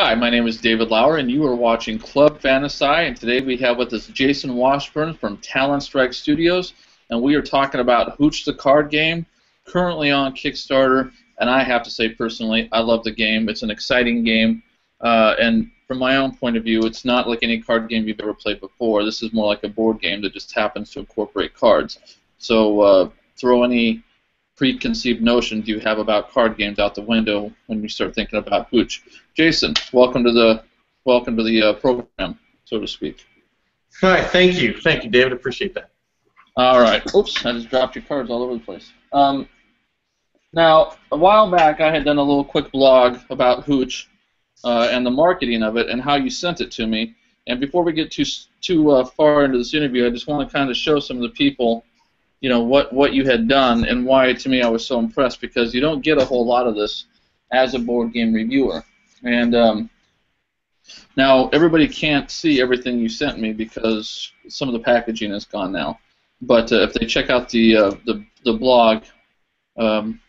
Hi, my name is David Lowry, and you are watching Club Fantasci. And today we have with us Jason Washburn from Talon Strikes Studios, and we are talking about Hooch the card game, currently on Kickstarter. And I have to say personally, I love the game. It's an exciting game, uh, and from my own point of view, it's not like any card game you've ever played before. This is more like a board game that just happens to incorporate cards. So uh, throw any preconceived notions you have about card games out the window when you start thinking about Hooch. Jason, welcome to the welcome to the uh, program, so to speak. Hi, thank you, thank you, David. Appreciate that. All right. Oops, I just dropped your cards all over the place. Um, now, a while back, I had done a little quick blog about Hooch uh, and the marketing of it and how you sent it to me. And before we get too too uh, far into this interview, I just want to kind of show some of the people you know what what you had done and why to me I was so impressed because you don't get a whole lot of this as a board game reviewer. And um, now everybody can't see everything you sent me because some of the packaging is gone now. But uh, if they check out the uh, the, the blog, um,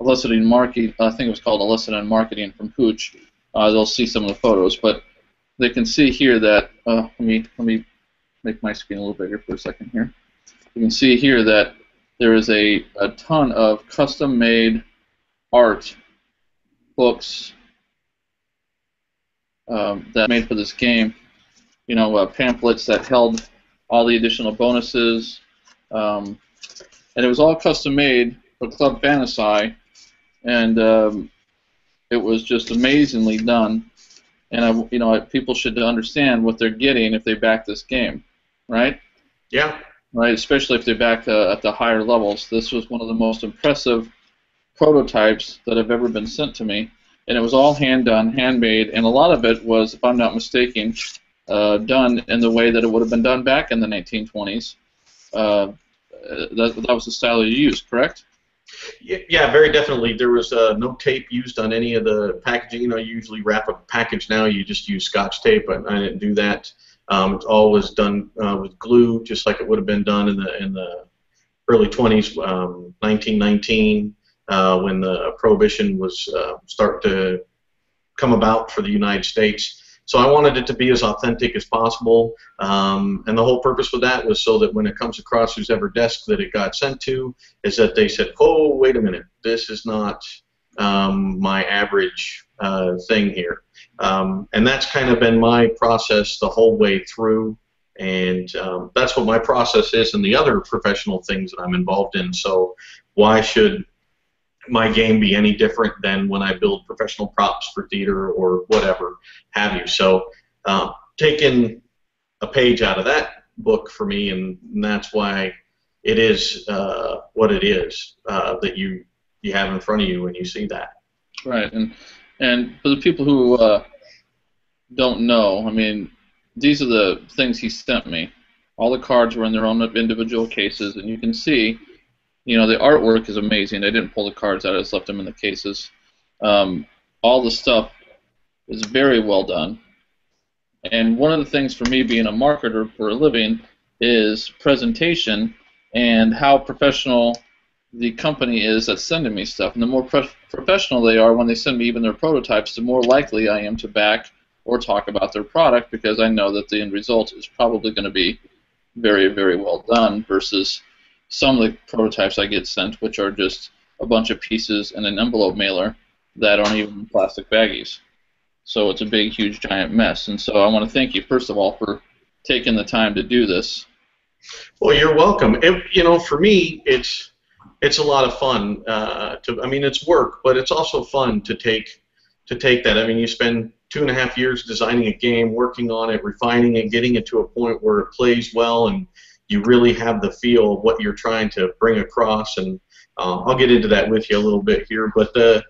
eliciting marketing, I think it was called eliciting marketing from Hooch, uh, they'll see some of the photos. But they can see here that uh, let me let me make my screen a little bigger for a second here you can see here that there is a, a ton of custom-made art books um, that made for this game. You know, uh, pamphlets that held all the additional bonuses, um, and it was all custom-made for Club Fantasci, and um, it was just amazingly done. And I, you know, people should understand what they're getting if they back this game, right? Yeah right? Especially if they're back uh, at the higher levels. This was one of the most impressive prototypes that have ever been sent to me, and it was all hand done, handmade, and a lot of it was, if I'm not mistaken, uh, done in the way that it would have been done back in the 1920s. Uh, that, that was the style you used, correct? Yeah, very definitely. There was uh, no tape used on any of the packaging. You know, you usually wrap a package now. You just use Scotch tape, but I didn't do that. Um, it's always done uh, with glue, just like it would have been done in the in the early 20s, um, 1919, uh, when the prohibition was uh, starting to come about for the United States. So I wanted it to be as authentic as possible, um, and the whole purpose with that was so that when it comes across whose ever desk that it got sent to, is that they said, "Oh, wait a minute, this is not um, my average uh, thing here." Um, and that's kind of been my process the whole way through. And um, that's what my process is and the other professional things that I'm involved in. So why should my game be any different than when I build professional props for theater or whatever have you? So uh, taking a page out of that book for me, and, and that's why it is uh, what it is uh, that you you have in front of you when you see that. Right, and and for the people who uh, don't know, I mean, these are the things he sent me. All the cards were in their own individual cases, and you can see, you know, the artwork is amazing. I didn't pull the cards out; I just left them in the cases. Um, all the stuff is very well done. And one of the things for me being a marketer for a living is presentation and how professional the company is that's sending me stuff. And the more pro- professional they are when they send me even their prototypes, the more likely I am to back or talk about their product because I know that the end result is probably going to be very, very well done versus some of the prototypes I get sent, which are just a bunch of pieces in an envelope mailer that aren't even plastic baggies. So it's a big, huge, giant mess. And so I want to thank you, first of all, for taking the time to do this. Well, you're welcome. It, you know, for me, it's it's a lot of fun. Uh, to I mean, it's work, but it's also fun to take to take that. I mean, you spend two and a half years designing a game, working on it, refining it, getting it to a point where it plays well, and you really have the feel of what you're trying to bring across. And uh, I'll get into that with you a little bit here, but the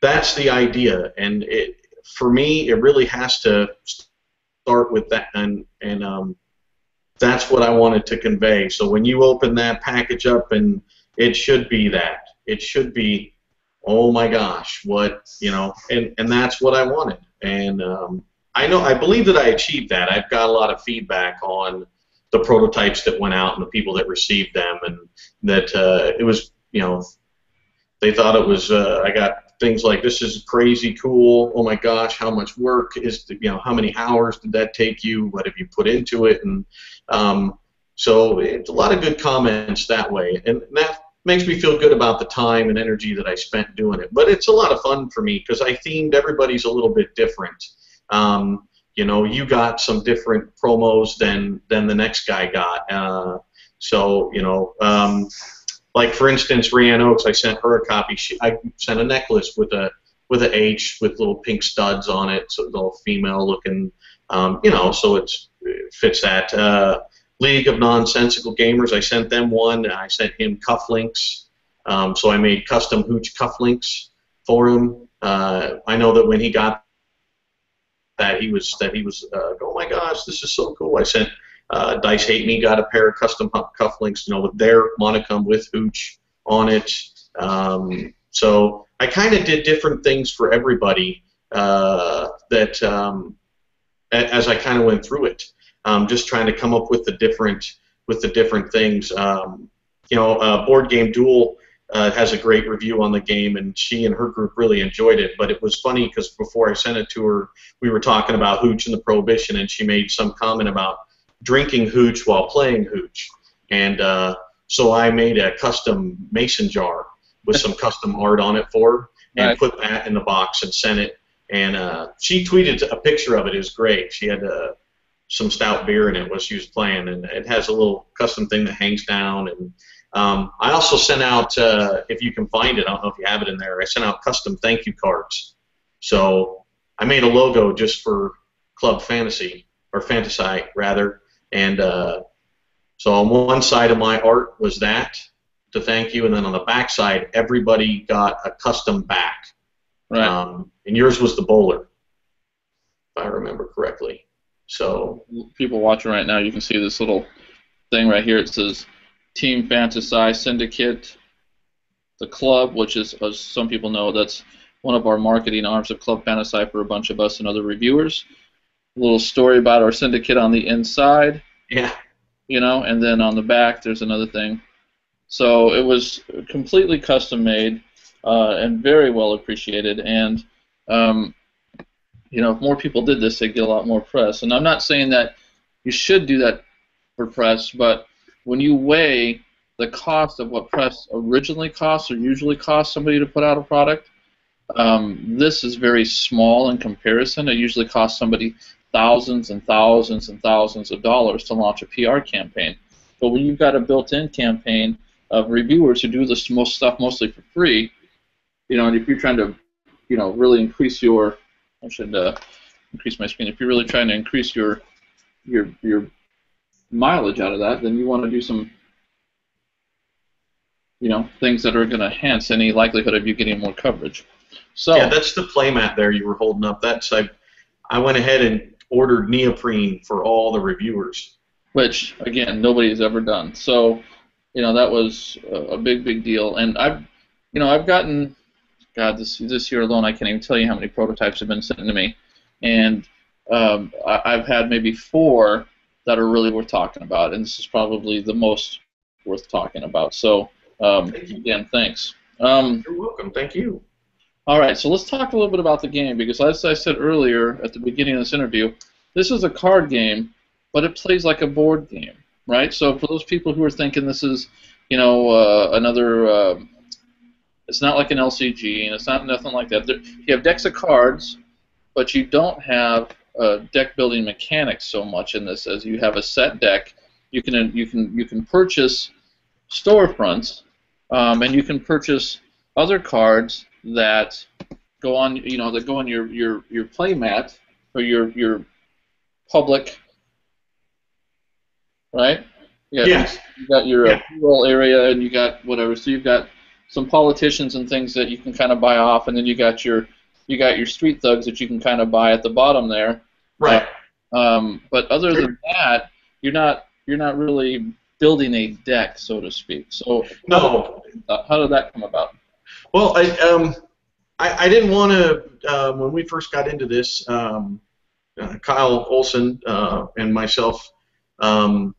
that's the idea. And it, for me, it really has to start with that, and and um, that's what I wanted to convey. So when you open that package up and it should be that. It should be, oh my gosh, what you know, and and that's what I wanted. And um, I know I believe that I achieved that. I've got a lot of feedback on the prototypes that went out and the people that received them, and that uh, it was you know they thought it was uh, I got things like this is crazy cool. Oh my gosh, how much work is you know how many hours did that take you? What have you put into it? And um, so it's a lot of good comments that way, and that makes me feel good about the time and energy that I spent doing it. But it's a lot of fun for me because I themed everybody's a little bit different. Um, you know, you got some different promos than than the next guy got. Uh, so you know, um, like for instance, Rianne Oaks, I sent her a copy. She, I sent a necklace with a with an H with little pink studs on it, so it's all female looking. Um, you know, so it's, it fits that. Uh, League of Nonsensical Gamers, I sent them one. I sent him cufflinks. Um, so I made custom hooch cufflinks for him. Uh, I know that when he got that, he was that he was uh, oh my gosh, this is so cool. I sent uh, Dice Hate Me got a pair of custom cufflinks, you know, with their monicum with hooch on it. Um, so I kind of did different things for everybody uh, that um, as I kind of went through it um, just trying to come up with the different with the different things. Um, you know, uh, Board Game Duel uh, has a great review on the game, and she and her group really enjoyed it. But it was funny because before I sent it to her, we were talking about hooch and the prohibition, and she made some comment about drinking hooch while playing hooch, and uh, so I made a custom mason jar with some custom art on it for her, and right. put that in the box and sent it. And uh, she tweeted a picture of it. It was great. She had a some stout beer in it was she was playing, and it has a little custom thing that hangs down. And um, I also sent out, uh, if you can find it, I don't know if you have it in there. I sent out custom thank you cards. So I made a logo just for Club Fantasci or Fantasy rather, and uh, so on one side of my art was that to thank you, and then on the back side, everybody got a custom back. Right. Um, and yours was the bowler, if I remember correctly. So people watching right now, you can see this little thing right here. It says Team Fantasy Syndicate, the club, which is, as some people know, that's one of our marketing arms of Club Fantasci for a bunch of us and other reviewers. A little story about our syndicate on the inside. Yeah. You know, and then on the back, there's another thing. So it was completely custom made uh, and very well appreciated. And um, you know, if more people did this, they'd get a lot more press. And I'm not saying that you should do that for press, but when you weigh the cost of what press originally costs or usually costs somebody to put out a product, um, this is very small in comparison. It usually costs somebody thousands and thousands and thousands of dollars to launch a PR campaign. But when you've got a built-in campaign of reviewers who do this most stuff mostly for free, you know, and if you're trying to, you know, really increase your I should uh, increase my screen. If you're really trying to increase your your your mileage out of that, then you want to do some you know things that are going to enhance any likelihood of you getting more coverage. So yeah, that's the playmat there you were holding up. That's I I went ahead and ordered neoprene for all the reviewers. Which again nobody has ever done. So you know that was a, a big big deal, and I've you know I've gotten God, this this year alone, I can't even tell you how many prototypes have been sent to me, and um, I, have had maybe four that are really worth talking about, and this is probably the most worth talking about. So, um, again, thanks. Um, You're welcome. Thank you. All right, so let's talk a little bit about the game because, as I said earlier at the beginning of this interview, this is a card game, but it plays like a board game, right? So, for those people who are thinking this is, you know, uh, another uh, it's not like an LCG, and it's not nothing like that. There, you have decks of cards, but you don't have uh, deck building mechanics so much in this as you have a set deck. You can you can you can purchase storefronts, um, and you can purchase other cards that go on you know that go on your your your play mat or your your public right? You got. You got your uh, yeah. area and you got whatever. So you've got some politicians and things that you can kind of buy off, and then you got your you got your street thugs that you can kind of buy at the bottom there. Right. Uh, um, but other than that, you're not you're not really building a deck, so to speak. So no. How, how did that come about? Well, I um, I, I didn't want to uh, when we first got into this. Um, uh, Kyle Olson uh, and myself um,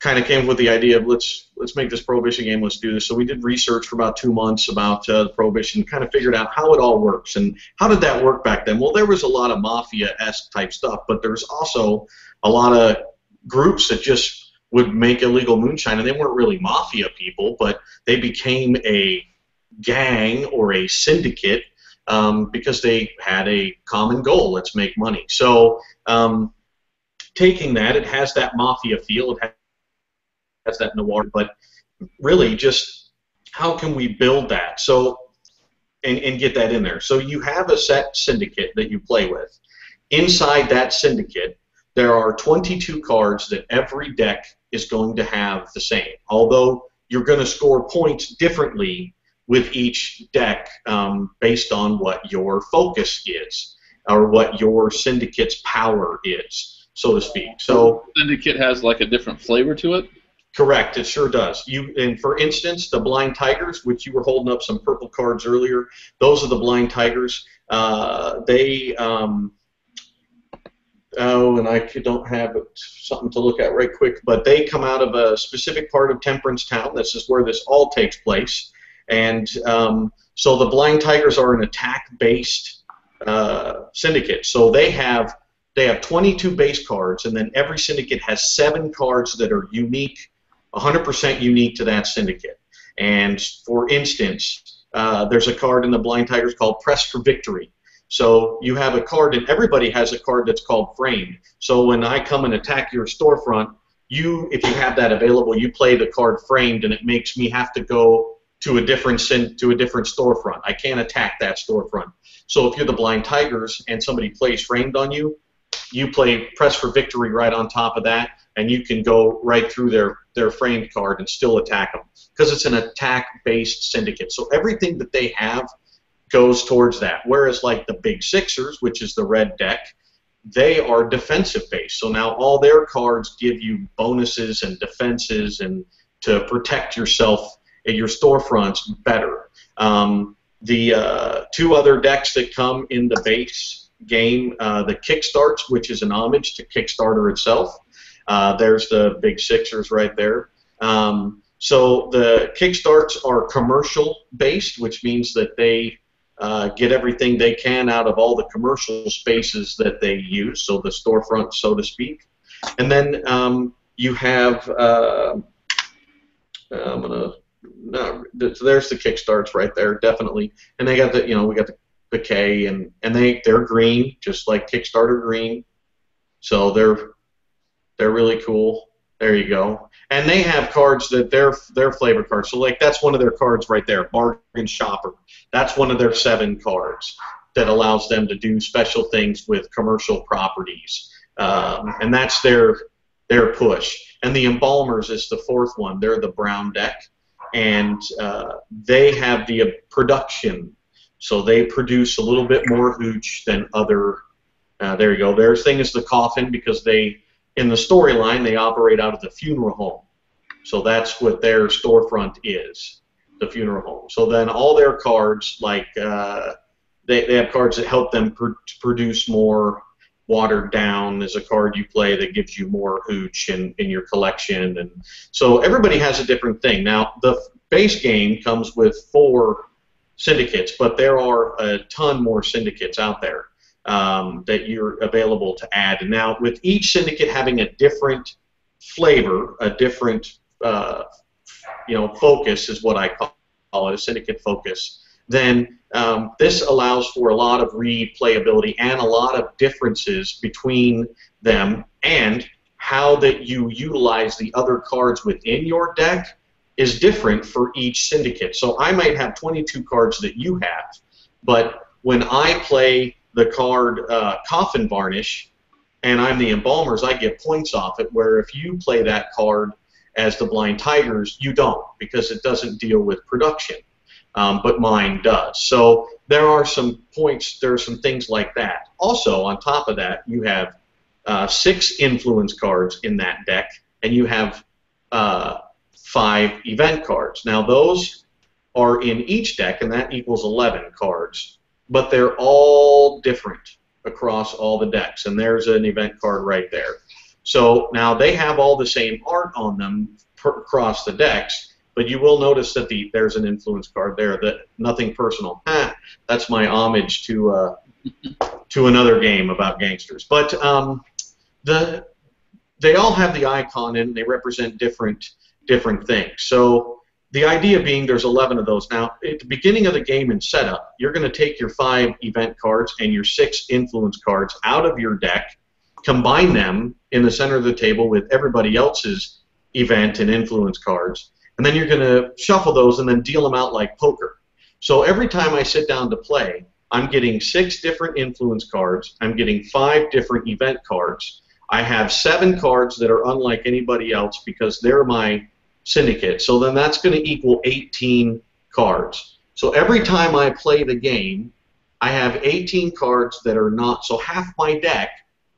kind of came up with the idea of let's let's make this prohibition game. Let's do this. So we did research for about two months about uh, prohibition, kind of figured out how it all works and how did that work back then. Well, there was a lot of mafia-esque type stuff, but there's also a lot of groups that just would make illegal moonshine, and they weren't really mafia people, but they became a gang or a syndicate um, because they had a common goal. Let's make money. So um, taking that, it has that mafia feel. It has that noir, but really just how can we build that? So and, and get that in there. So you have a set syndicate that you play with. Inside that syndicate, there are 22 cards that every deck is going to have the same. Although you're going to score points differently with each deck um, based on what your focus is or what your syndicate's power is, so to speak. So syndicate has like a different flavor to it. Correct, it sure does. You and for instance, the blind tigers, which you were holding up some purple cards earlier, those are the blind tigers. Uh, they um, oh, and I don't have something to look at right quick, but they come out of a specific part of Temperance Town. This is where this all takes place. And um, so the Blind Tigers are an attack-based uh, syndicate. So they have they have 22 base cards, and then every syndicate has seven cards that are unique, 100% unique to that syndicate. And for instance, uh, there's a card in the Blind Tigers called Press for Victory. So you have a card, and everybody has a card that's called Framed. So when I come and attack your storefront, you, if you have that available, you play the card Framed, and it makes me have to go to a different to a different storefront. I can't attack that storefront. So if you're the Blind Tigers and somebody plays framed on you, you play press for victory right on top of that, and you can go right through their their framed card and still attack them because it's an attack-based syndicate. So everything that they have goes towards that. Whereas like the Big Sixers, which is the red deck, they are defensive based. So now all their cards give you bonuses and defenses and to protect yourself at your storefronts better. Um, the uh, two other decks that come in the base game, uh, the Kickstarts, which is an homage to Kickstarter itself. Uh, there's the big Sixers right there. Um, so the Kickstarts are commercial based, which means that they uh, get everything they can out of all the commercial spaces that they use, so the storefront, so to speak. And then um, you have, uh, I'm gonna no, there's the kickstarts right there, definitely. And they got the, you know, we got the, the K, and and they they're green, just like Kickstarter green. So they're they're really cool. There you go. And they have cards that they're their flavor cards. So like that's one of their cards right there, bargain shopper. That's one of their seven cards that allows them to do special things with commercial properties. Um, and that's their their push. And the embalmers is the fourth one. They're the brown deck and uh, they have the production, so they produce a little bit more hooch than other. Uh, there you go. Their thing is the coffin because they, in the storyline, they operate out of the funeral home, so that's what their storefront is, the funeral home. So then all their cards, like uh, they, they have cards that help them pr- produce more watered down is a card you play that gives you more hooch in, in your collection. And so everybody has a different thing. Now, the base game comes with four syndicates, but there are a ton more syndicates out there um, that you're available to add. Now, with each syndicate having a different flavor, a different uh, you know focus is what I call it, a syndicate focus then um, this allows for a lot of replayability and a lot of differences between them and how that you utilize the other cards within your deck is different for each syndicate. So I might have 22 cards that you have, but when I play the card uh, Coffin Varnish and I'm the Embalmers, I get points off it, where if you play that card as the Blind Tigers, you don't because it doesn't deal with production um, but mine does. So there are some points, there are some things like that. Also, on top of that, you have uh, six influence cards in that deck, and you have uh, five event cards. Now, those are in each deck, and that equals 11 cards, but they're all different across all the decks, and there's an event card right there. So now they have all the same art on them per, across the decks, but you will notice that the there's an influence card there that nothing personal. Ah, that's my homage to uh, to another game about gangsters. But um, the they all have the icon and they represent different different things. So the idea being there's 11 of those. Now, at the beginning of the game in setup, you're going to take your five event cards and your six influence cards out of your deck, combine them in the center of the table with everybody else's event and influence cards, and then you're going to shuffle those and then deal them out like poker. So every time I sit down to play, I'm getting six different influence cards. I'm getting five different event cards. I have seven cards that are unlike anybody else because they're my syndicate. So then that's going to equal 18 cards. So every time I play the game, I have 18 cards that are not. So half my deck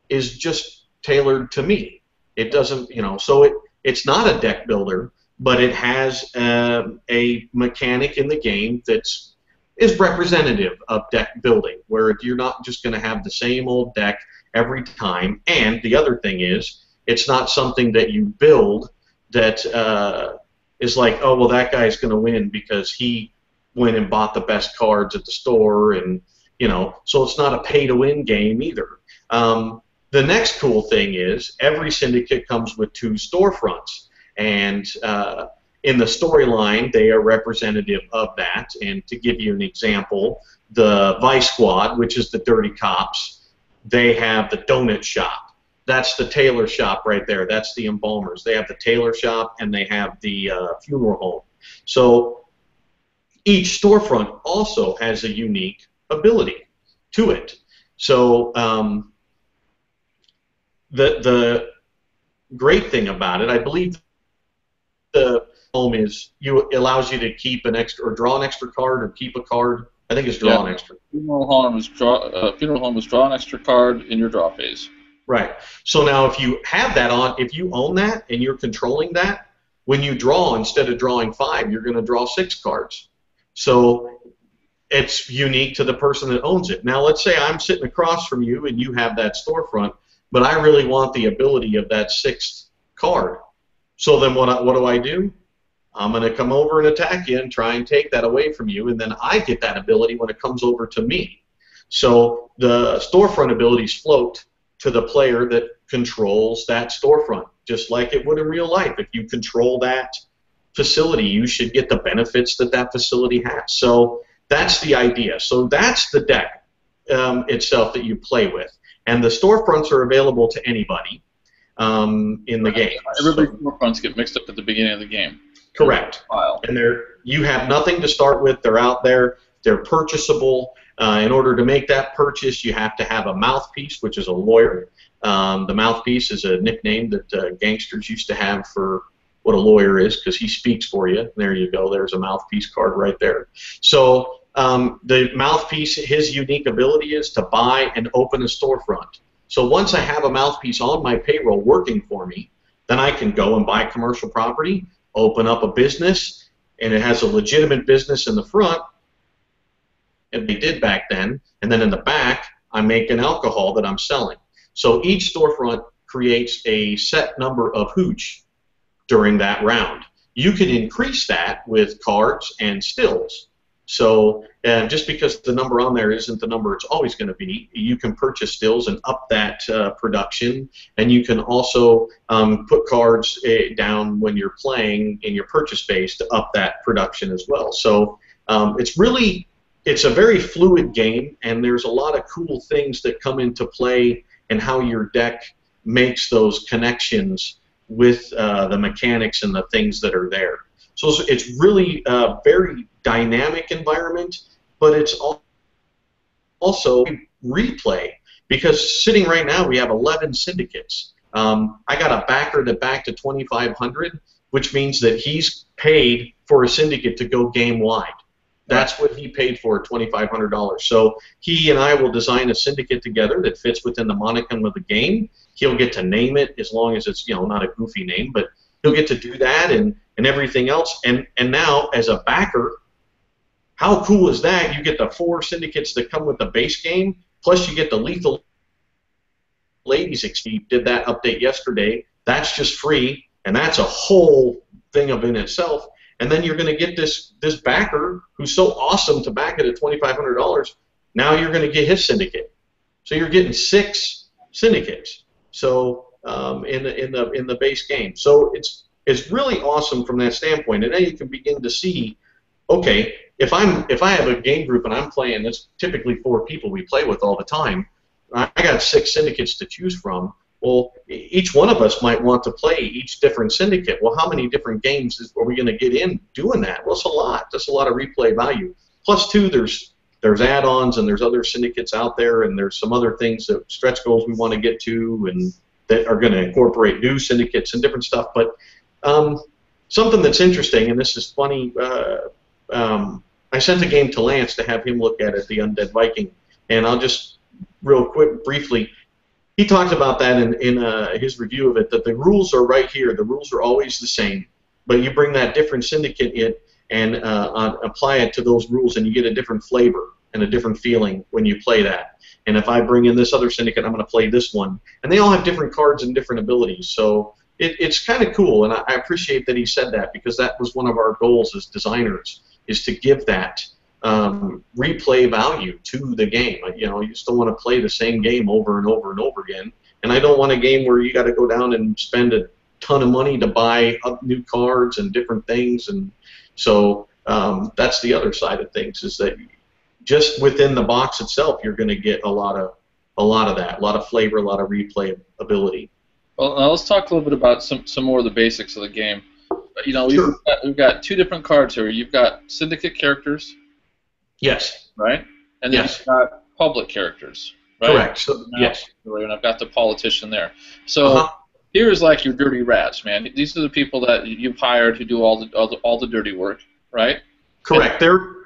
is just tailored to me. It doesn't, you know, so it it's not a deck builder, but it has uh, a mechanic in the game that's is representative of deck building, where you're not just going to have the same old deck every time. And the other thing is, it's not something that you build that uh, is like, oh well, that guy's going to win because he went and bought the best cards at the store, and you know, so it's not a pay-to-win game either. Um, the next cool thing is every syndicate comes with two storefronts, and uh, in the storyline, they are representative of that. And to give you an example, the Vice Squad, which is the dirty cops, they have the donut shop that's the tailor shop right there. That's the embalmers. They have the tailor shop and they have the uh, funeral home. So each storefront also has a unique ability to it. So um, the the great thing about it, I believe, the home is you allows you to keep an extra or draw an extra card or keep a card. I think it's draw yeah. an extra. Funeral home is draw. Uh, funeral home is draw an extra card in your draw phase. Right. So now if you have that on, if you own that and you're controlling that, when you draw, instead of drawing five, you're going to draw six cards. So it's unique to the person that owns it. Now let's say I'm sitting across from you and you have that storefront, but I really want the ability of that sixth card. So then what, what do I do? I'm going to come over and attack you and try and take that away from you, and then I get that ability when it comes over to me. So the storefront abilities float to the player that controls that storefront, just like it would in real life. If you control that facility, you should get the benefits that that facility has. So that's the idea. So that's the deck um, itself that you play with. And the storefronts are available to anybody um, in the game. Everybody's so, storefronts get mixed up at the beginning of the game. Correct. And they're you have nothing to start with. They're out there. They're purchasable. Uh, in order to make that purchase, you have to have a mouthpiece, which is a lawyer. Um, the mouthpiece is a nickname that uh, gangsters used to have for what a lawyer is because he speaks for you. There you go. There's a mouthpiece card right there. So um, the mouthpiece, his unique ability is to buy and open a storefront. So once I have a mouthpiece on my payroll working for me, then I can go and buy commercial property, open up a business, and it has a legitimate business in the front, and they did back then. And then in the back, I make an alcohol that I'm selling. So each storefront creates a set number of hooch during that round. You can increase that with cards and stills. So uh, just because the number on there isn't the number it's always going to be, you can purchase stills and up that uh, production, and you can also um, put cards uh, down when you're playing in your purchase base to up that production as well. So um, it's really it's a very fluid game, and there's a lot of cool things that come into play and how your deck makes those connections with uh, the mechanics and the things that are there. So it's really a very dynamic environment, but it's also replay because sitting right now we have 11 syndicates. Um, I got a backer that backed to 2,500, which means that he's paid for a syndicate to go game wide. That's what he paid for, $2,500. So he and I will design a syndicate together that fits within the monicum of the game. He'll get to name it as long as it's you know not a goofy name, but he'll get to do that and, and everything else. And and now as a backer, how cool is that? You get the four syndicates that come with the base game, plus you get the lethal Ladies XP did that update yesterday. That's just free, and that's a whole thing of in itself. And then you're going to get this this backer who's so awesome to back it at twenty five hundred dollars. Now you're going to get his syndicate. So you're getting six syndicates. So um, in the in the in the base game. So it's it's really awesome from that standpoint. And then you can begin to see, okay, if I'm if I have a game group and I'm playing, it's typically four people we play with all the time. I got six syndicates to choose from. Well, each one of us might want to play each different syndicate. Well, how many different games is, are we going to get in doing that? Well, it's a lot. That's a lot of replay value. Plus, two, there's there's add-ons and there's other syndicates out there, and there's some other things that stretch goals we want to get to, and that are going to incorporate new syndicates and different stuff. But um, something that's interesting, and this is funny. Uh, um, I sent a game to Lance to have him look at it, the Undead Viking, and I'll just real quick, briefly. He talked about that in, in uh, his review of it, that the rules are right here. The rules are always the same, but you bring that different syndicate in and uh, apply it to those rules, and you get a different flavor and a different feeling when you play that. And if I bring in this other syndicate, I'm going to play this one. And they all have different cards and different abilities. So it, it's kind of cool, and I, I appreciate that he said that because that was one of our goals as designers is to give that um, replay value to the game. You know, you still want to play the same game over and over and over again. And I don't want a game where you got to go down and spend a ton of money to buy up new cards and different things. And so um, that's the other side of things is that just within the box itself, you're going to get a lot of a lot of that, a lot of flavor, a lot of replayability. Well, let's talk a little bit about some some more of the basics of the game. You know, we've, got, we've got two different cards here. You've got syndicate characters. Yes. Right. And then yes. you've got public characters. Right? Correct. So, yes. And I've got the politician there. So. Uh-huh. Here's like your dirty rats, man. These are the people that you've hired to do all the all the, all the dirty work, right? Correct. And, They're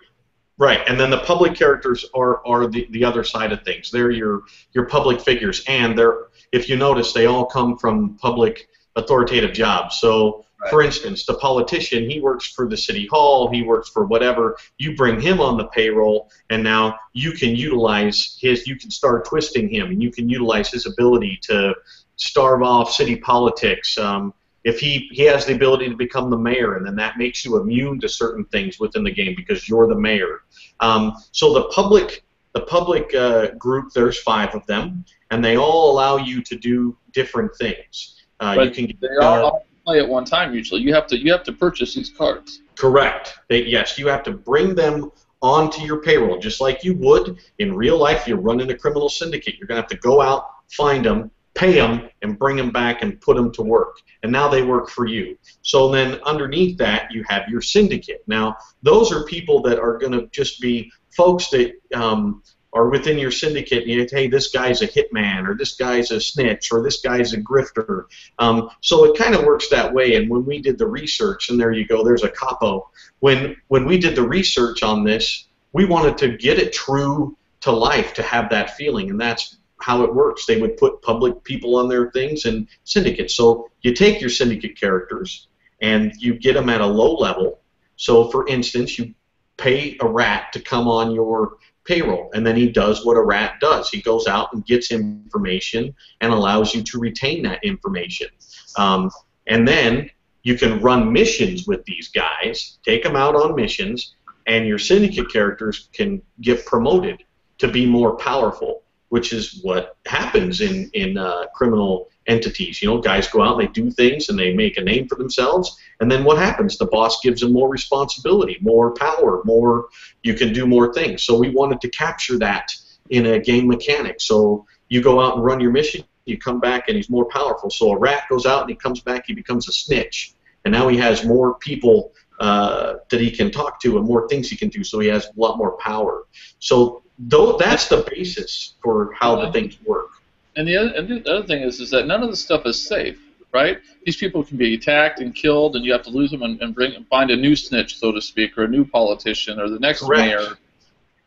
Right, and then the public characters are, are the, the other side of things. They're your your public figures, and they're if you notice, they all come from public authoritative jobs. So. For instance, the politician, he works for the city hall, he works for whatever. You bring him on the payroll, and now you can utilize his. You can start twisting him, and you can utilize his ability to starve off city politics. Um, if he he has the ability to become the mayor, and then that makes you immune to certain things within the game because you're the mayor. Um, so the public the public uh, group, there's five of them, and they all allow you to do different things. Uh, but you can they all play at one time usually. You have to you have to purchase these cards. Correct. They, yes, you have to bring them onto your payroll, just like you would in real life. You're running a criminal syndicate. You're going to have to go out, find them, pay them and bring them back and put them to work. And now they work for you. So then underneath that, you have your syndicate. Now, those are people that are going to just be folks that um, are within your syndicate. And you hey, this guy's a hitman, or this guy's a snitch, or this guy's a grifter. Um, so it kind of works that way. And when we did the research, and there you go, there's a capo. When when we did the research on this, we wanted to get it true to life to have that feeling, and that's how it works. They would put public people on their things and syndicates. So you take your syndicate characters and you get them at a low level. So for instance, you pay a rat to come on your payroll, and then he does what a rat does. He goes out and gets information and allows you to retain that information. Um, and then you can run missions with these guys, take them out on missions, and your syndicate characters can get promoted to be more powerful which is what happens in in uh, criminal entities. You know, guys go out and they do things and they make a name for themselves, and then what happens? The boss gives them more responsibility, more power, more. You can do more things. So we wanted to capture that in a game mechanic. So you go out and run your mission, you come back and he's more powerful. So a rat goes out and he comes back, he becomes a snitch, and now he has more people uh, that he can talk to and more things he can do. So he has a lot more power. So though that's the basis for how the things work. And the other, and the other thing is, is that none of the stuff is safe, right? These people can be attacked and killed, and you have to lose them and, and bring find a new snitch, so to speak, or a new politician, or the next Correct. mayor.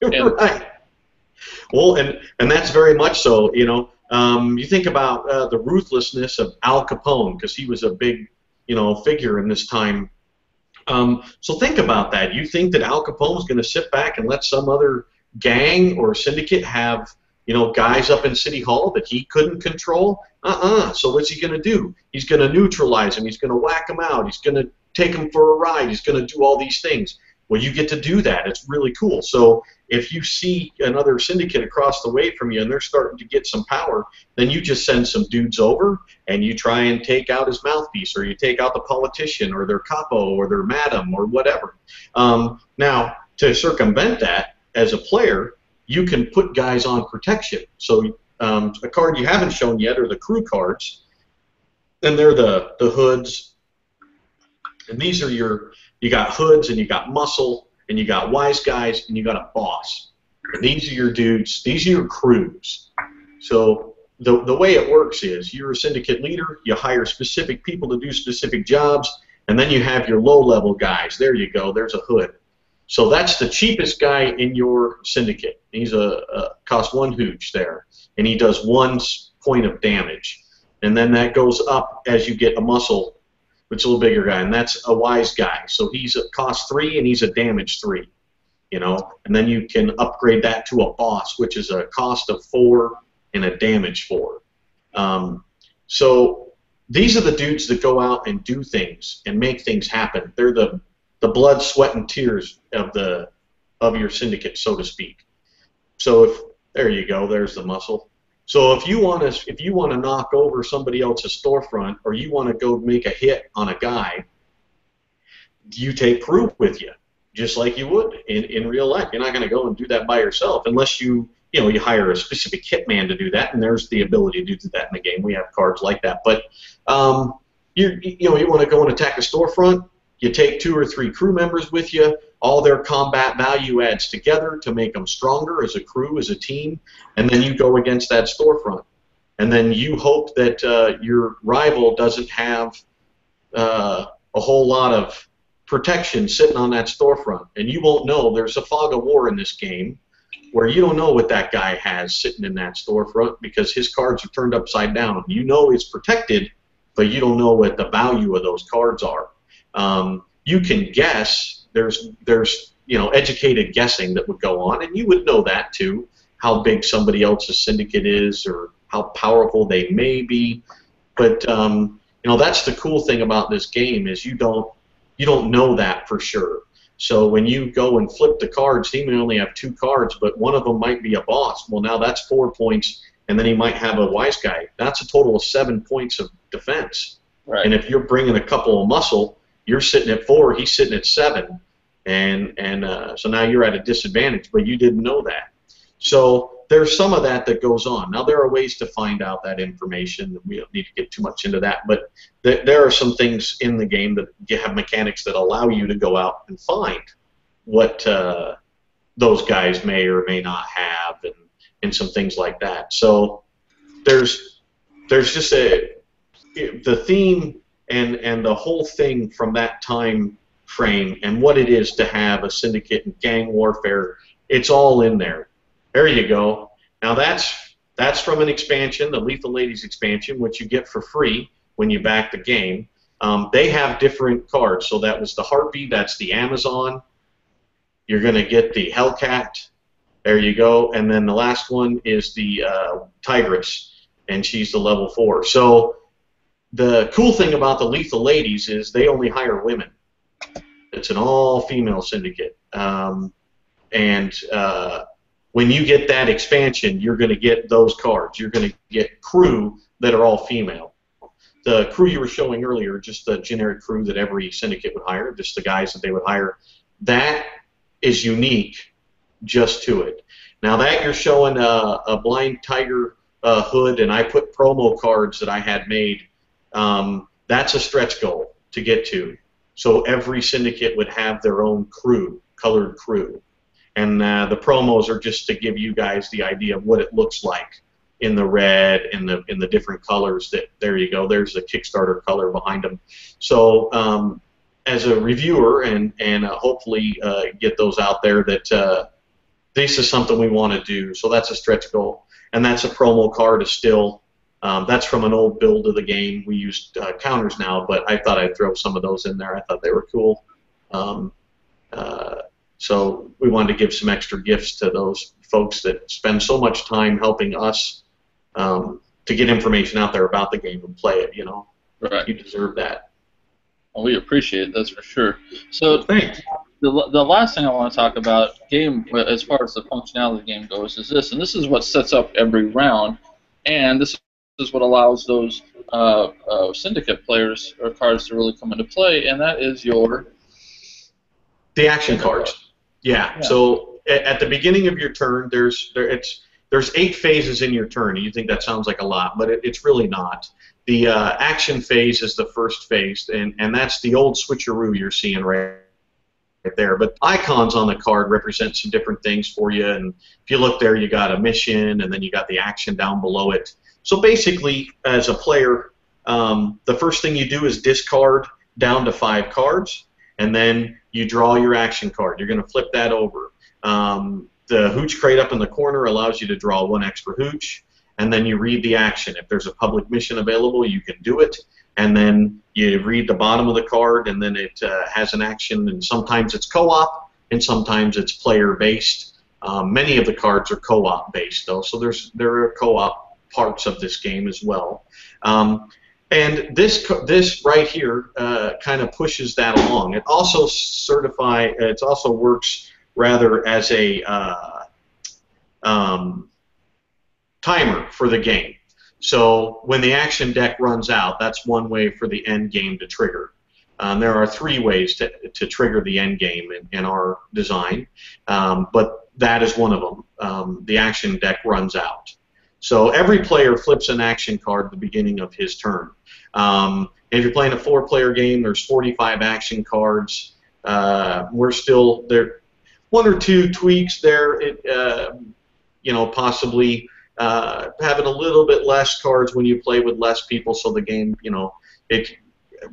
And, right. Well, and and that's very much so. You know, um, you think about uh, the ruthlessness of Al Capone because he was a big, you know, figure in this time. Um, so think about that. You think that Al Capone is going to sit back and let some other gang or syndicate have you know, guys up in City Hall that he couldn't control. Uh-uh. So what's he going to do? He's going to neutralize him. He's going to whack him out. He's going to take him for a ride. He's going to do all these things. Well, you get to do that. It's really cool. So if you see another syndicate across the way from you and they're starting to get some power, then you just send some dudes over and you try and take out his mouthpiece or you take out the politician or their capo or their madam or whatever. Um, now, to circumvent that, as a player, you can put guys on protection. So um, a card you haven't shown yet are the crew cards, and they're the the hoods. And these are your you got hoods and you got muscle and you got wise guys and you got a boss. And these are your dudes. These are your crews. So the the way it works is you're a syndicate leader. You hire specific people to do specific jobs, and then you have your low level guys. There you go. There's a hood. So that's the cheapest guy in your syndicate. He's a, a cost one hooch there, and he does one point of damage, and then that goes up as you get a muscle, which is a little bigger guy, and that's a wise guy. So he's a cost three, and he's a damage three, you know, and then you can upgrade that to a boss, which is a cost of four and a damage four. Um, so these are the dudes that go out and do things and make things happen. They're the the blood, sweat, and tears of the of your syndicate, so to speak. So if there you go, there's the muscle. So if you want to if you want to knock over somebody else's storefront or you want to go make a hit on a guy, you take proof with you, just like you would in, in real life. You're not going to go and do that by yourself unless you you know you hire a specific hitman to do that, and there's the ability to do that in the game. We have cards like that, but um, you you know you want to go and attack a storefront you take two or three crew members with you, all their combat value adds together to make them stronger as a crew, as a team, and then you go against that storefront. And then you hope that uh, your rival doesn't have uh, a whole lot of protection sitting on that storefront. And you won't know. There's a fog of war in this game where you don't know what that guy has sitting in that storefront because his cards are turned upside down. You know it's protected, but you don't know what the value of those cards are. Um, you can guess. There's there's you know educated guessing that would go on, and you would know that too. How big somebody else's syndicate is, or how powerful they may be. But um, you know that's the cool thing about this game is you don't you don't know that for sure. So when you go and flip the cards, he may only have two cards, but one of them might be a boss. Well, now that's four points, and then he might have a wise guy. That's a total of seven points of defense. Right. And if you're bringing a couple of muscle, you're sitting at four, he's sitting at seven, and and uh, so now you're at a disadvantage, but you didn't know that. So there's some of that that goes on. Now there are ways to find out that information. We don't need to get too much into that, but th- there are some things in the game that you have mechanics that allow you to go out and find what uh, those guys may or may not have, and and some things like that. So there's there's just a the theme and and the whole thing from that time frame and what it is to have a syndicate and gang warfare it's all in there. There you go. Now that's that's from an expansion the lethal ladies expansion which you get for free when you back the game. Um, they have different cards. So that was the harpy that's the amazon. You're going to get the hellcat. There you go. And then the last one is the uh, tigress and she's the level four. So the cool thing about the Lethal Ladies is they only hire women. It's an all-female syndicate, um, and uh, when you get that expansion, you're going to get those cards. You're going to get crew that are all female. The crew you were showing earlier, just the generic crew that every syndicate would hire, just the guys that they would hire. That is unique just to it. Now that you're showing a, a blind tiger uh, hood, and I put promo cards that I had made um, that's a stretch goal to get to. So every syndicate would have their own crew, colored crew. And uh, the promos are just to give you guys the idea of what it looks like in the red and the in the different colors. That there you go. There's the Kickstarter color behind them. So um, as a reviewer and and uh, hopefully uh, get those out there that uh, this is something we want to do. So that's a stretch goal, and that's a promo card is still um, that's from an old build of the game. We use uh, counters now, but I thought I'd throw some of those in there. I thought they were cool. Um, uh, so we wanted to give some extra gifts to those folks that spend so much time helping us um, to get information out there about the game and play it. You know, Right. you deserve that. Well, we appreciate it, that's for sure. So Thanks. the, the last thing I want to talk about game as far as the functionality of the game goes is this, and this is what sets up every round, and this is what allows those uh, uh, syndicate players or cards to really come into play, and that is your The action cards. Yeah. Yeah. So at, at the beginning of your turn, there's there it's there's eight phases in your turn. You think that sounds like a lot, but it, it's really not. The uh, action phase is the first phase, and, and that's the old switcheroo you're seeing right, right there. But icons on the card represent some different things for you. And if you look there, you got a mission, and then you got the action down below it. So basically, as a player, um, the first thing you do is discard down to five cards, and then you draw your action card. You're going to flip that over. Um, the hooch crate up in the corner allows you to draw one extra hooch, and then you read the action. If there's a public mission available, you can do it, and then you read the bottom of the card, and then it uh, has an action, and sometimes it's co-op, and sometimes it's player-based. Um, many of the cards are co-op based, though, so there's there are co-op parts of this game as well. Um, and this this right here uh, kind of pushes that along. It also certify. It also works rather as a uh, um, timer for the game. So when the action deck runs out, that's one way for the end game to trigger. Um, there are three ways to, to trigger the end game in, in our design, um, but that is one of them. Um, the action deck runs out. So every player flips an action card at the beginning of his turn. Um, if you're playing a four-player game, there's 45 action cards. Uh, we're still there. One or two tweaks there. It, uh, you know, possibly uh, having a little bit less cards when you play with less people, so the game, you know, it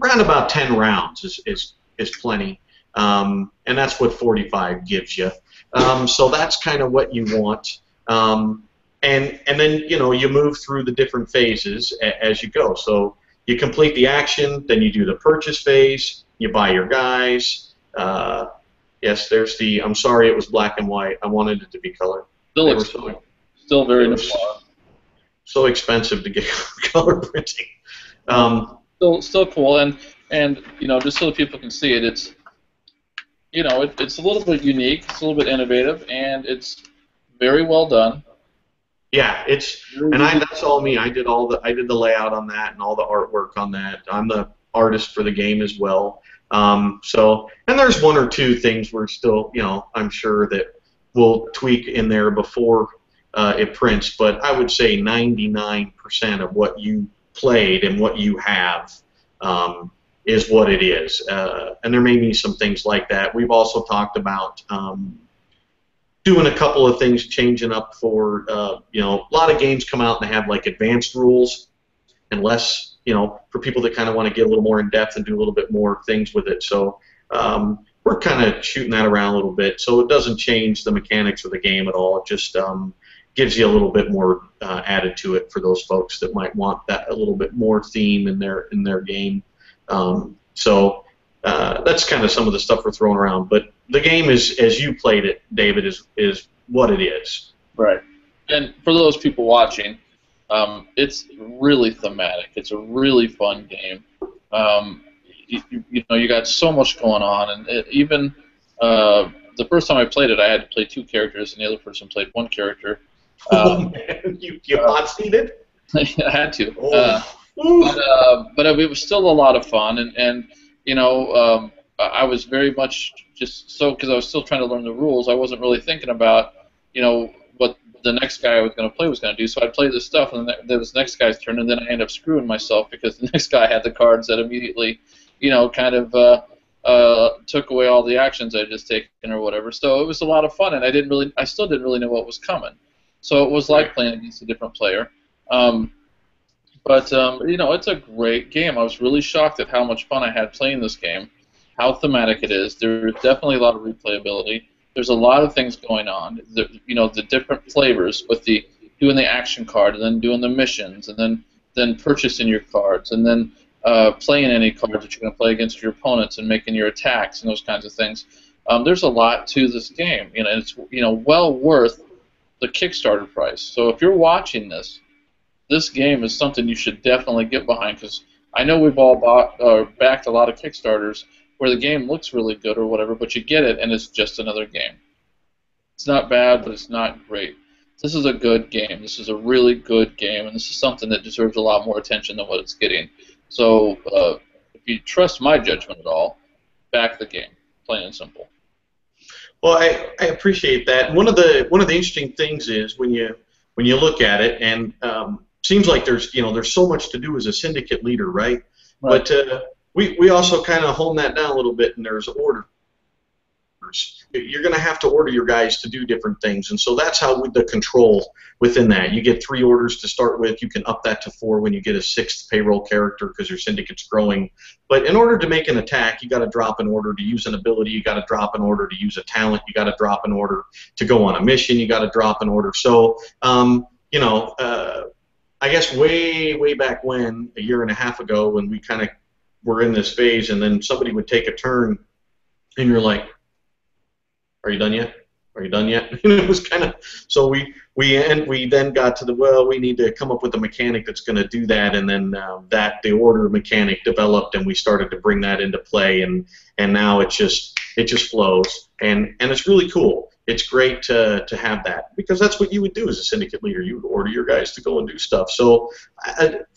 around about 10 rounds is is, is plenty, um, and that's what 45 gives you. Um, so that's kind of what you want. Um, and and then you know you move through the different phases a, as you go. So you complete the action, then you do the purchase phase. You buy your guys. Uh, yes, there's the. I'm sorry, it was black and white. I wanted it to be color. still so, still very nice. so expensive to get color printing. Um, still still cool and and you know just so that people can see it it's you know it, it's a little bit unique it's a little bit innovative and it's very well done yeah, it's and I that's all me. I did all the I did the layout on that and all the artwork on that. I'm the artist for the game as well. Um, so and there's one or two things we're still you know I'm sure that we'll tweak in there before uh, it prints. But I would say 99% of what you played and what you have um, is what it is. Uh, and there may be some things like that. We've also talked about. Um, doing a couple of things changing up for uh, you know a lot of games come out and have like advanced rules and less you know for people that kind of want to get a little more in depth and do a little bit more things with it. So um, we're kind of shooting that around a little bit. So it doesn't change the mechanics of the game at all. It just um, gives you a little bit more uh, added to it for those folks that might want that a little bit more theme in their in their game. Um, so uh, that's kind of some of the stuff we're throwing around. But the game is, as you played it, David, is is what it is. right and for those people watching um, it's really thematic it's a really fun game um, you, you know you got so much going on and it, even uh, the first time I played it I had to play two characters and the other person played one character oh um, man, you you hot seated? I had to Oh. uh, but uh, but it was still a lot of fun, and and you know um, I was very much just so because I was still trying to learn the rules. I wasn't really thinking about you know what the next guy I was going to play was going to do. So I'd play this stuff, and then there was next guy's turn, and then I end up screwing myself because the next guy had the cards that immediately you know kind of. Uh, uh, took away all the actions I'd just taken or whatever. So it was a lot of fun, and I didn't really, I still didn't really know what was coming. So it was like playing against a different player. Um, but um, you know, it's a great game. I was really shocked at how much fun I had playing this game, how thematic it is. There's definitely a lot of replayability. There's a lot of things going on. The, you know, the different flavors with the doing the action card and then doing the missions and then then purchasing your cards and then uh, playing any cards that you're going to play against your opponents and making your attacks and those kinds of things. Um, there's a lot to this game. You know, it's you know well worth the Kickstarter price. So if you're watching this, this game is something you should definitely get behind because I know we've all bought or backed a lot of Kickstarters where the game looks really good or whatever, but you get it and it's just another game. It's not bad, but it's not great. This is a good game. This is a really good game, and this is something that deserves a lot more attention than what it's getting. So, uh, if you trust my judgment at all, back the game, plain and simple. Well, I, I appreciate that. One of the one of the interesting things is when you when you look at it, and um, seems like there's you know there's so much to do as a syndicate leader, right? right. But uh, we we also kind of hone that down a little bit, and there's order orders. You're going to have to order your guys to do different things, and so that's how the control within that. You get three orders to start with. You can up that to four when you get a sixth payroll character because your syndicate's growing. But in order to make an attack, you got to drop an order to use an ability. You got to drop an order to use a talent. You got to drop an order to go on a mission. You got to drop an order. So um, you know. Uh, I guess way, way back when, a year and a half ago, when we kind of were in this phase, and then somebody would take a turn, and you're like, are you done yet? Are you done yet? And it was kind of so we we and we then got to the well we need to come up with a mechanic that's going to do that and then um, that the order mechanic developed and we started to bring that into play and and now it just it just flows and and it's really cool. It's great to to have that because that's what you would do as a syndicate leader. You would order your guys to go and do stuff. So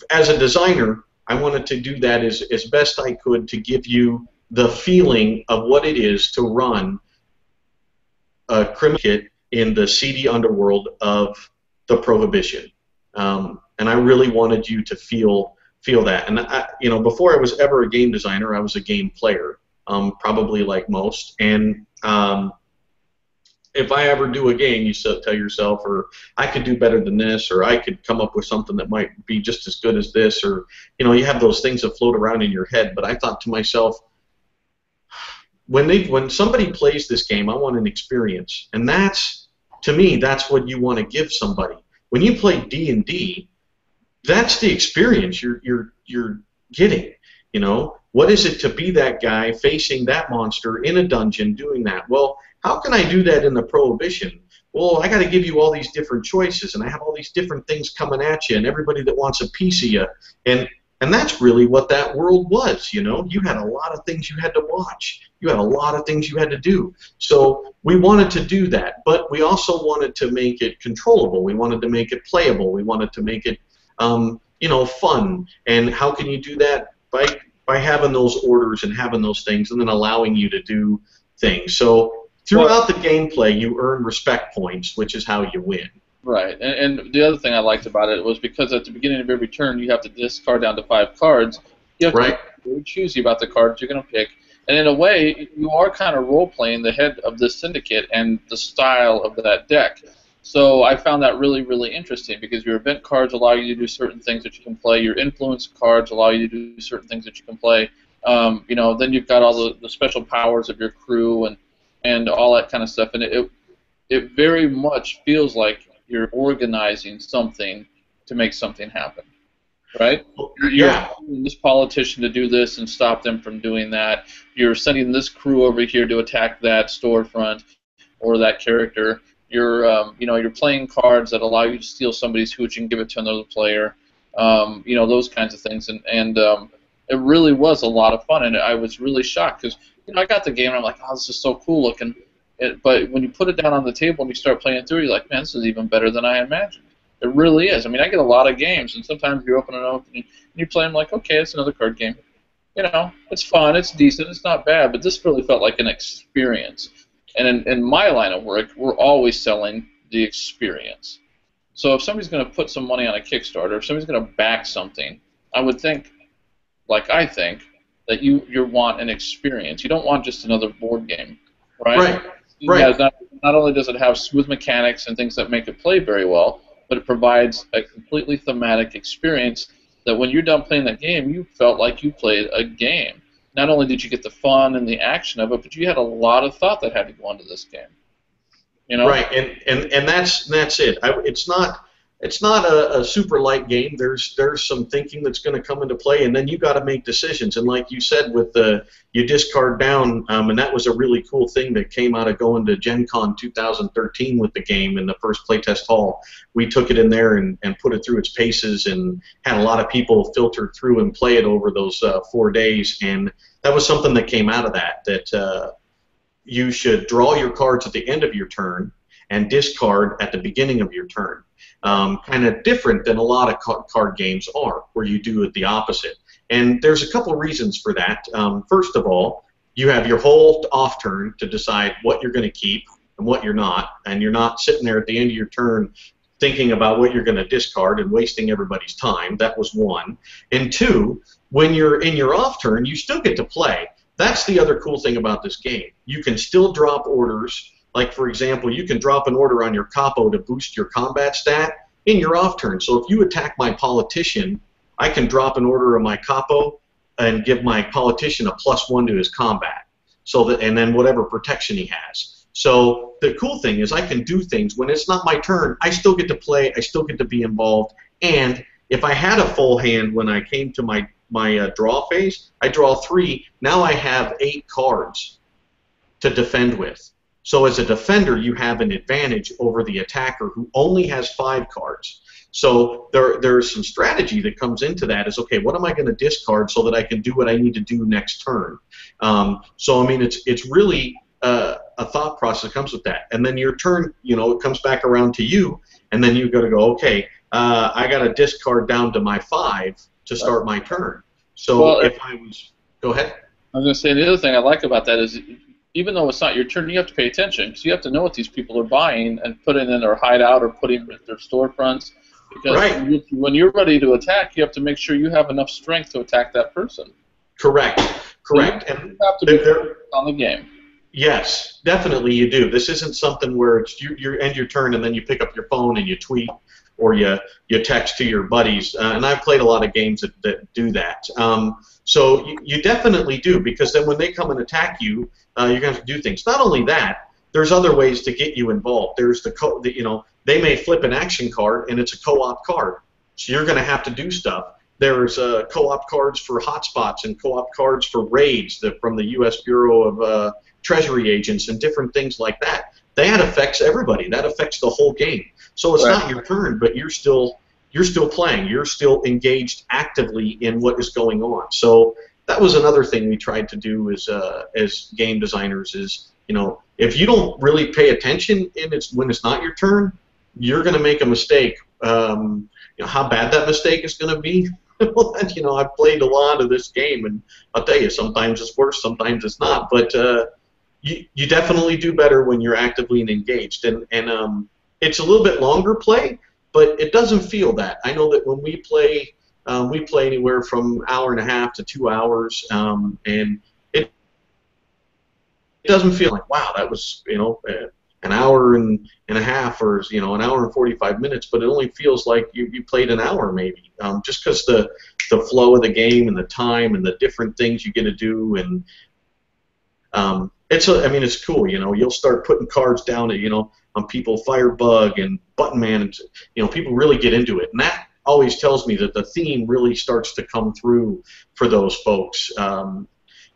as a designer, I wanted to do that as as best I could to give you the feeling of what it is to run a criminal kit in the seedy underworld of the prohibition. Um, and I really wanted you to feel feel that. And I, you know, before I was ever a game designer, I was a game player, um, probably like most. And um, if I ever do a game, you tell yourself, or I could do better than this, or I could come up with something that might be just as good as this, or you know, you have those things that float around in your head. But I thought to myself, when they when somebody plays this game, I want an experience, and that's to me that's what you want to give somebody. When you play D and D, that's the experience you're you're you're getting. You know, what is it to be that guy facing that monster in a dungeon doing that? Well, how can I do that in the prohibition? Well, I got to give you all these different choices, and I have all these different things coming at you, and everybody that wants a piece of you, and and that's really what that world was, you know. You had a lot of things you had to watch. You had a lot of things you had to do. So we wanted to do that, but we also wanted to make it controllable. We wanted to make it playable. We wanted to make it, um, you know, fun. And how can you do that? By by having those orders and having those things, and then allowing you to do things. So throughout the gameplay, you earn respect points, which is how you win. Right, and, and the other thing I liked about it was because at the beginning of every turn you have to discard down to five cards. You have right. to be choosy about the cards you're going to pick, and in a way, you are kind of role playing the head of the syndicate and the style of that deck. So I found that really, really interesting because your event cards allow you to do certain things that you can play. Your influence cards allow you to do certain things that you can play. Um, you know, then you've got all the, the special powers of your crew and and all that kind of stuff. And it it very much feels like you're organizing something to make something happen, right? You're, yeah. this politician to do this and stop them from doing that. You're sending this crew over here to attack that storefront or that character. You're, um, you know, you're playing cards that allow you to steal somebody's hooch and give it to another player. Um, you know, those kinds of things, and and um, it really was a lot of fun, and I was really shocked because you know I got the game and I'm like, oh, this is so cool looking it, but when you put it down on the table and you start playing through, you're like, man, this is even better than I imagined. It really is. I mean, I get a lot of games, and sometimes you open it up and you, and you play them like, okay, it's another card game. You know, it's fun, it's decent, it's not bad, but this really felt like an experience. And in, in my line of work, we're always selling the experience. So if somebody's going to put some money on a Kickstarter, if somebody's going to back something, I would think, like I think, that you you want an experience. You don't want just another board game, right? Right. Right. not, not only does it have smooth mechanics and things that make it play very well, but it provides a completely thematic experience that when you're done playing that game, you felt like you played a game. Not only did you get the fun and the action of it, but you had a lot of thought that had to go into this game. You know? Right, and and, and that's that's it. I, it's not it's not a, a, super light game. There's there's some thinking that's going to come into play, and then you got to make decisions. And like you said, with the you discard down, um, and that was a really cool thing that came out of going to Gen Con 2013 with the game in the first playtest hall. We took it in there and, and put it through its paces, and had a lot of people filter through and play it over those uh, four days. And that was something that came out of that. That uh, you should draw your cards at the end of your turn and discard at the beginning of your turn um, kind of different than a lot of card games are, where you do it the opposite. And there's a couple reasons for that. Um, first of all, you have your whole off turn to decide what you're going to keep and what you're not, and you're not sitting there at the end of your turn thinking about what you're going to discard and wasting everybody's time. That was one. And two, when you're in your off turn, you still get to play. That's the other cool thing about this game. You can still drop orders like, for example, you can drop an order on your capo to boost your combat stat in your off turn. So if you attack my politician, I can drop an order on my capo and give my politician a plus one to his combat. So that, and then whatever protection he has. So the cool thing is I can do things when it's not my turn. I still get to play. I still get to be involved. And if I had a full hand when I came to my my uh, draw phase, I draw three. Now I have eight cards to defend with. So as a defender, you have an advantage over the attacker who only has five cards. So there, there's some strategy that comes into that. Is okay, what am I going to discard so that I can do what I need to do next turn? Um, so I mean, it's it's really uh, a thought process that comes with that. And then your turn, you know, it comes back around to you, and then you've got to go, okay, uh, I got to discard down to my five to start my turn. So well, if I was, go ahead. I was going to say the other thing I like about that is even though it's not your turn, you have to pay attention because you have to know what these people are buying and putting in their hideout or putting in their storefronts. Because right. when you're ready to attack, you have to make sure you have enough strength to attack that person. Correct. Correct. So you, have to be there, on the game. Yes, definitely you do. This isn't something where it's you, you end your turn and then you pick up your phone and you tweet or you you text to your buddies. Uh, and I've played a lot of games that, that do that. Um, so you, you definitely do because then when they come and attack you, uh, you're going to do things. Not only that, there's other ways to get you involved. There's the, co- the you know they may flip an action card and it's a co-op card, so you're going to have to do stuff. There's uh, co-op cards for hotspots and co-op cards for raids that, from the U.S. Bureau of uh, Treasury agents and different things like that. That affects everybody. That affects the whole game. So it's right. not your turn, but you're still you're still playing. You're still engaged actively in what is going on. So that was another thing we tried to do as uh, as game designers is you know if you don't really pay attention in it's when it's not your turn, you're going to make a mistake. Um, you know how bad that mistake is going to be. you know I've played a lot of this game, and I'll tell you sometimes it's worse, sometimes it's not. But uh, you you definitely do better when you're actively engaged, and and um, it's a little bit longer play but it doesn't feel that. I know that when we play, um, we play anywhere from hour and a half to two hours, um, and it it doesn't feel like wow, that was you know an hour and, and a half or you know an hour and 45 minutes, but it only feels like you, you played an hour maybe, um, just because the the flow of the game and the time and the different things you get to do and um, it's a, I mean it's cool. You know, you'll start putting cards down. You know, on people, Firebug and Button Man, and you know, people really get into it, and that always tells me that the theme really starts to come through for those folks. Um,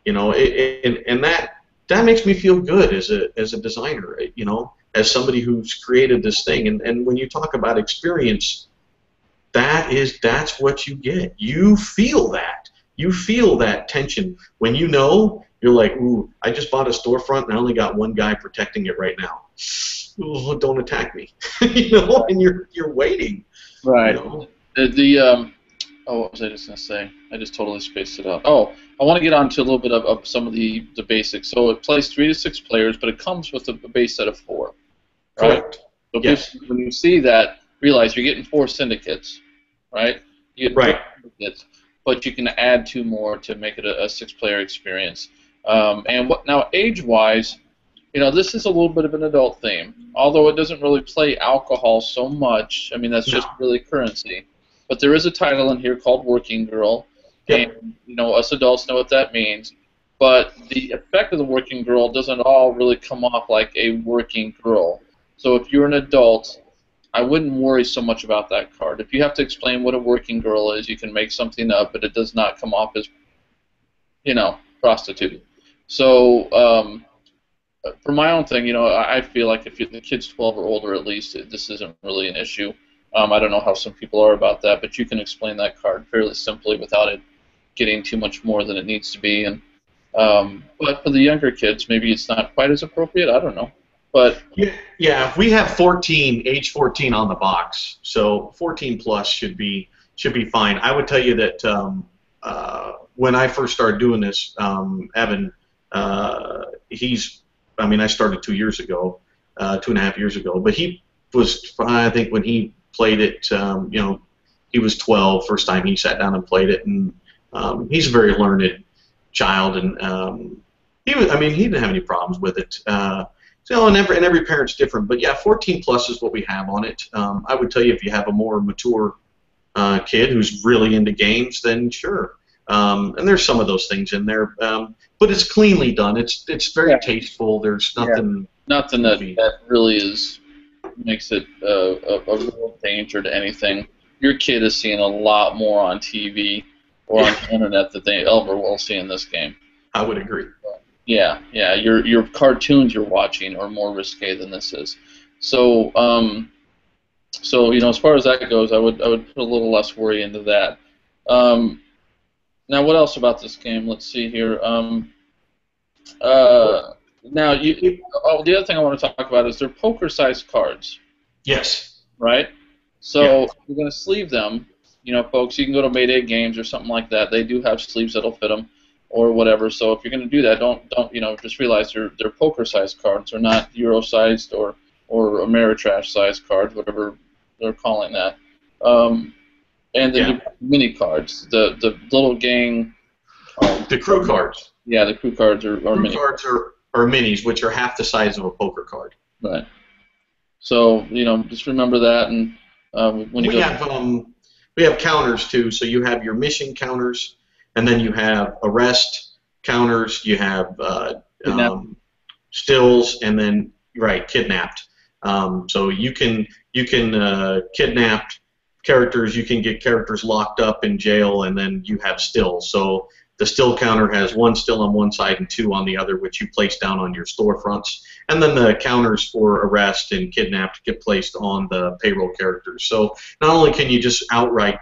you know, it, it, and, and that that makes me feel good as a as a designer. You know, as somebody who's created this thing, and and when you talk about experience, that is that's what you get. You feel that. You feel that tension when you know you're like, ooh, I just bought a storefront and I only got one guy protecting it right now. Ooh, don't attack me, you know, and you're you're waiting. Right. You know? The, the um, oh, what was I just gonna say? I just totally spaced it out. Oh, I want to get on to a little bit of, of some of the, the basics. So it plays three to six players, but it comes with a, a base set of four. Right? Correct. So yes. when you see that, realize you're getting four syndicates, right? You get right. Syndicates, but you can add two more to make it a, a six-player experience. Um, and what now age-wise, you know, this is a little bit of an adult theme. Although it doesn't really play alcohol so much. I mean, that's just really currency. But there is a title in here called Working Girl, yep. and you know, us adults know what that means. But the effect of the working girl doesn't all really come off like a working girl. So if you're an adult, I wouldn't worry so much about that card. If you have to explain what a working girl is, you can make something up, but it does not come off as, you know, prostitute. So um, for my own thing, you know, I feel like if the kid's 12 or older, at least this isn't really an issue. Um, I don't know how some people are about that, but you can explain that card fairly simply without it getting too much more than it needs to be. And um, but for the younger kids, maybe it's not quite as appropriate. I don't know. But yeah, we have 14, age 14 on the box, so 14 plus should be should be fine. I would tell you that um, uh, when I first started doing this, um, Evan, uh, he's, I mean, I started two years ago, uh, two and a half years ago, but he was, I think, when he played it, um, you know, he was 12, first time he sat down and played it, and um, he's a very learned child, and um, he was, I mean, he didn't have any problems with it. Uh, so, and every, and every parent's different, but yeah, 14 plus is what we have on it. Um, I would tell you if you have a more mature uh, kid who's really into games, then sure. Um, and there's some of those things in there, um, but it's cleanly done. It's it's very yeah. tasteful. There's nothing. Yeah. Nothing that, that really is makes it uh, a, a real danger to anything. Your kid is seeing a lot more on TV or on the internet that they ever will see in this game. I would agree. Yeah, yeah. Your your cartoons you're watching are more risque than this is. So, um, so you know, as far as that goes, I would I would put a little less worry into that. Um, now, what else about this game? Let's see here. Um, uh, now, you, you, oh, the other thing I want to talk about is they're poker-sized cards. Yes. Right. So yeah. you're going to sleeve them. You know, folks, you can go to Mayday Games or something like that. They do have sleeves that'll fit them, or whatever. So if you're going to do that, don't don't you know just realize they're they're poker-sized cards. They're not Euro-sized or or Ameritrash-sized cards, whatever they're calling that. Um, and the yeah. mini cards, the the little gang. Um, the crew cards. Yeah, the crew cards are, are crew mini. cards are, are minis, which are half the size of a poker card. Right. So you know, just remember that, and um, when you we have um, we have counters too. So you have your mission counters, and then you have arrest counters. You have uh, um, stills, and then right kidnapped. Um, so you can you can uh, kidnap characters, you can get characters locked up in jail, and then you have stills. So the still counter has one still on one side and two on the other, which you place down on your storefronts. And then the counters for arrest and kidnapped get placed on the payroll characters. So not only can you just outright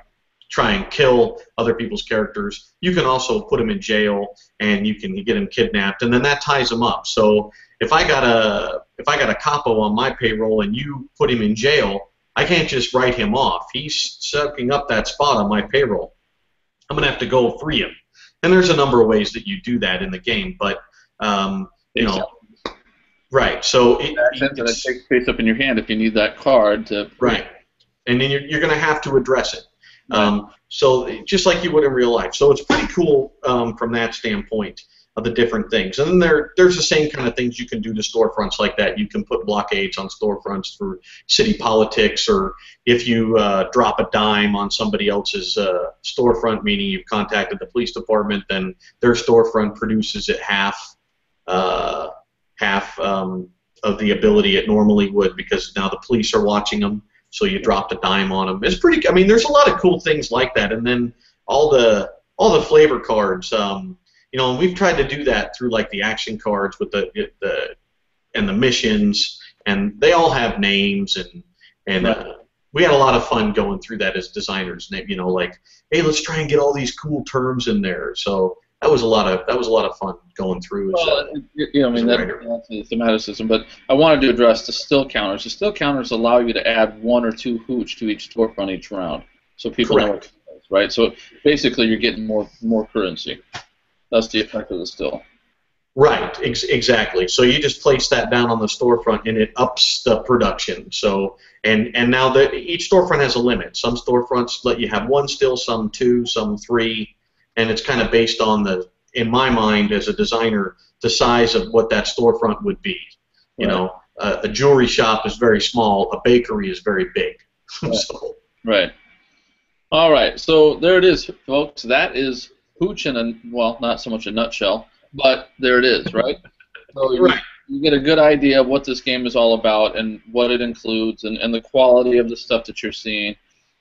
try and kill other people's characters, you can also put them in jail and you can get them kidnapped, and then that ties them up. So if I got a if I got a capo on my payroll and you put him in jail, I can't just write him off. He's sucking up that spot on my payroll. I'm going to have to go free him. And there's a number of ways that you do that in the game, but um, you know, right? So it, it, it takes space up in your hand if you need that card to. Right, and then you're, you're going to have to address it. Right. Um, so just like you would in real life. So it's pretty cool um, from that standpoint of the different things. And then there, there's the same kind of things you can do to storefronts like that. You can put blockades on storefronts for city politics, or if you uh, drop a dime on somebody else's uh, storefront, meaning you've contacted the police department, then their storefront produces at half, uh, half um, of the ability it normally would because now the police are watching them. So you dropped a dime on them. It's pretty. I mean, there's a lot of cool things like that, and then all the all the flavor cards. Um, you know, and we've tried to do that through like the action cards with the the and the missions, and they all have names and and uh, we had a lot of fun going through that as designers. You know, like hey, let's try and get all these cool terms in there. So that was a lot of that was a lot of fun going through. As, well, you know, I mean that, that's the thematicism, but I wanted to address the still counters. The still counters allow you to add one or two hooch to each storefront each round, so people Correct. know what it is, right? So basically, you're getting more more currency. That's the effect of the still. Right, ex- exactly. So you just place that down on the storefront, and it ups the production. So and and now that each storefront has a limit. Some storefronts let you have one still, some two, some three, and it's kind of based on the, in my mind, as a designer, the size of what that storefront would be. You right. know, uh, a jewelry shop is very small. A bakery is very big. Right. so. right. All right. So there it is, folks. That is hooch in a well, not so much a nutshell, but there it is, right? So you, you get a good idea of what this game is all about and what it includes and, and the quality of the stuff that you're seeing.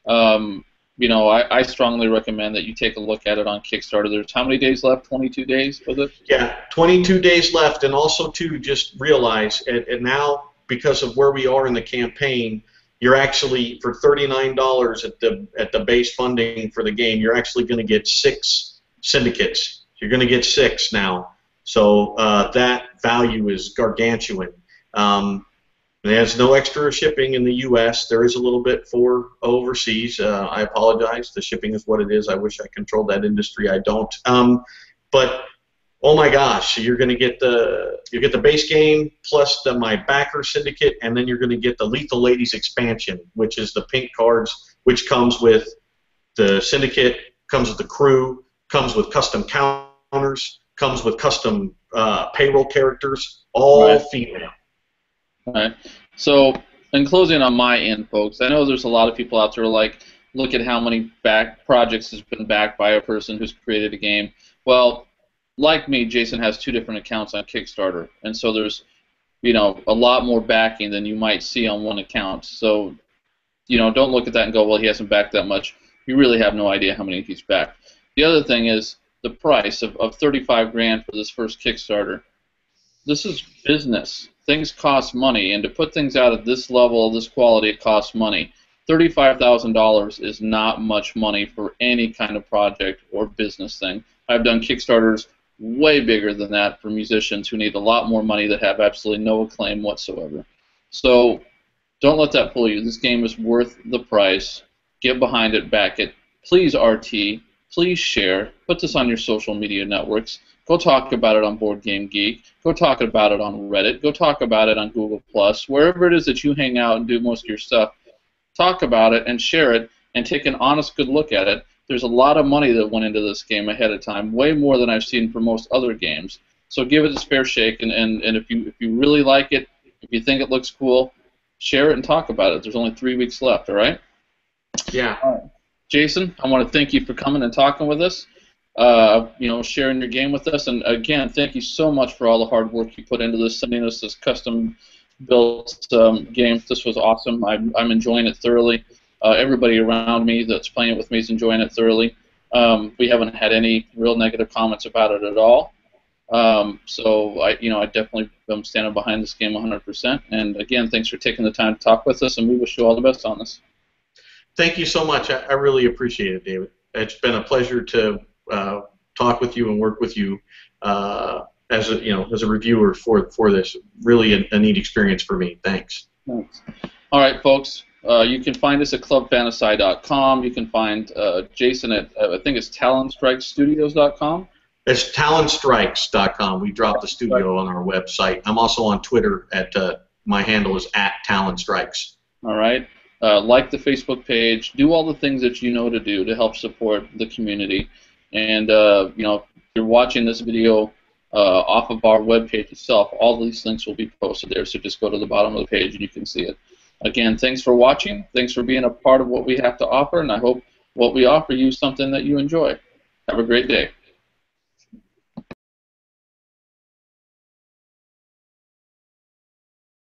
Um, you know, I, I strongly recommend that you take a look at it on Kickstarter. There's how many days left? 22 days was it? Yeah, 22 days left, and also too, just realize, and, and now because of where we are in the campaign, you're actually for $39 at the at the base funding for the game, you're actually going to get six syndicates. You're going to get six now, so uh, that value is gargantuan. Um, there's no extra shipping in the U.S. There is a little bit for overseas. Uh, I apologize. The shipping is what it is. I wish I controlled that industry. I don't. Um, but oh my gosh, you're going to get the you get the base game plus the my backer syndicate, and then you're going to get the Lethal Ladies expansion, which is the pink cards, which comes with the syndicate, comes with the crew, comes with custom counters, comes with custom uh, payroll characters, all Right. female. Right. So, in closing on my end, folks, I know there's a lot of people out there like, look at how many back projects has been backed by a person who's created a game. Well, like me, Jason has two different accounts on Kickstarter, and so there's, you know, a lot more backing than you might see on one account. So, you know, don't look at that and go, well, he hasn't backed that much. You really have no idea how many he's backed. The other thing is the price of, of 35 grand for this first Kickstarter. This is business. Things cost money, and to put things out at this level, this quality, it costs money. $35,000 is not much money for any kind of project or business thing. I've done Kickstarters way bigger than that for musicians who need a lot more money that have absolutely no acclaim whatsoever. So don't let that fool you. This game is worth the price. Get behind it, back it. Please RT, please share. Put this on your social media networks. Go talk about it on Board Game Geek. Go talk about it on Reddit. Go talk about it on Google Plus. Wherever it is that you hang out and do most of your stuff, talk about it and share it and take an honest good look at it. There's a lot of money that went into this game ahead of time, way more than I've seen for most other games. So give it a fair shake, and, and, and if you if you really like it, if you think it looks cool, share it and talk about it. There's only three weeks left, all right? Yeah. Jason, I want to thank you for coming and talking with us. Uh, you know, sharing your game with us, and again, thank you so much for all the hard work you put into this, sending us this custom built um, game. This was awesome. I'm, I'm enjoying it thoroughly. Uh, everybody around me that's playing it with me is enjoying it thoroughly. Um, we haven't had any real negative comments about it at all. Um, so I, you know, I definitely am standing behind this game 100%. And again, thanks for taking the time to talk with us, and we wish you all the best on this. Thank you so much. I, I really appreciate it, David. It's been a pleasure to uh, talk with you and work with you uh, as a you know as a reviewer for for this. Really a, a neat experience for me. Thanks. Thanks. All right, folks. Uh, you can find us at clubfantasci.com. You can find uh, Jason at uh, I think it's TalonStrikeStudios.com. It's talonstrikes.com. We dropped the studio on our website. I'm also on Twitter at uh, my handle is at talonstrikes. All right. Uh, like the Facebook page. Do all the things that you know to do to help support the community. And uh, you know, if you're watching this video uh, off of our webpage itself, all these links will be posted there. So just go to the bottom of the page and you can see it. Again, thanks for watching. Thanks for being a part of what we have to offer, and I hope what we offer you is something that you enjoy. Have a great day.